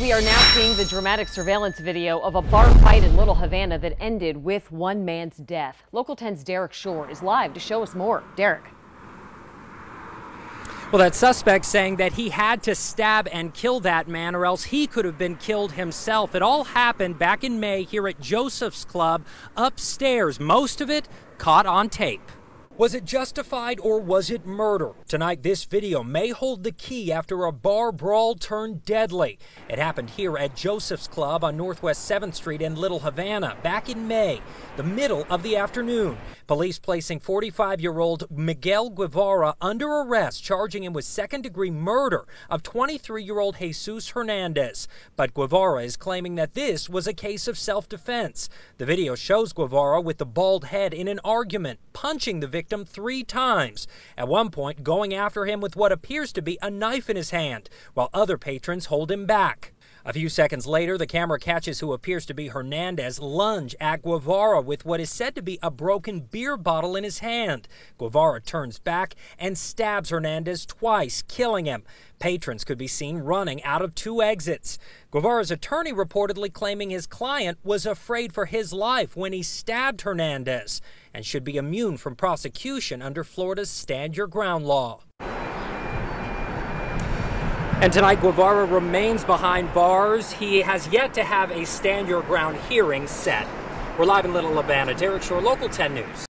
We are now seeing the dramatic surveillance video of a bar fight in Little Havana that ended with one man's death. Local 10's Derek Shore is live to show us more. Derek. Well, that suspect saying that he had to stab and kill that man or else he could have been killed himself. It all happened back in May here at Joseph's Club upstairs. Most of it caught on tape. Was it justified or was it murder? Tonight, this video may hold the key after a bar brawl turned deadly. It happened here at Joseph's Club on Northwest 7th Street in Little Havana back in May, the middle of the afternoon. Police placing 45 year old Miguel Guevara under arrest, charging him with second degree murder of 23 year old Jesus Hernandez. But Guevara is claiming that this was a case of self defense. The video shows Guevara with the bald head in an argument, punching the victim victim three times, at one point going after him with what appears to be a knife in his hand, while other patrons hold him back. A few seconds later, the camera catches who appears to be Hernandez lunge at Guevara with what is said to be a broken beer bottle in his hand. Guevara turns back and stabs Hernandez twice, killing him. Patrons could be seen running out of two exits. Guevara's attorney reportedly claiming his client was afraid for his life when he stabbed Hernandez and should be immune from prosecution under Florida's Stand Your Ground law. And tonight, Guevara remains behind bars. He has yet to have a Stand Your Ground hearing set. We're live in Little Havana. Derek Shore, Local 10 News.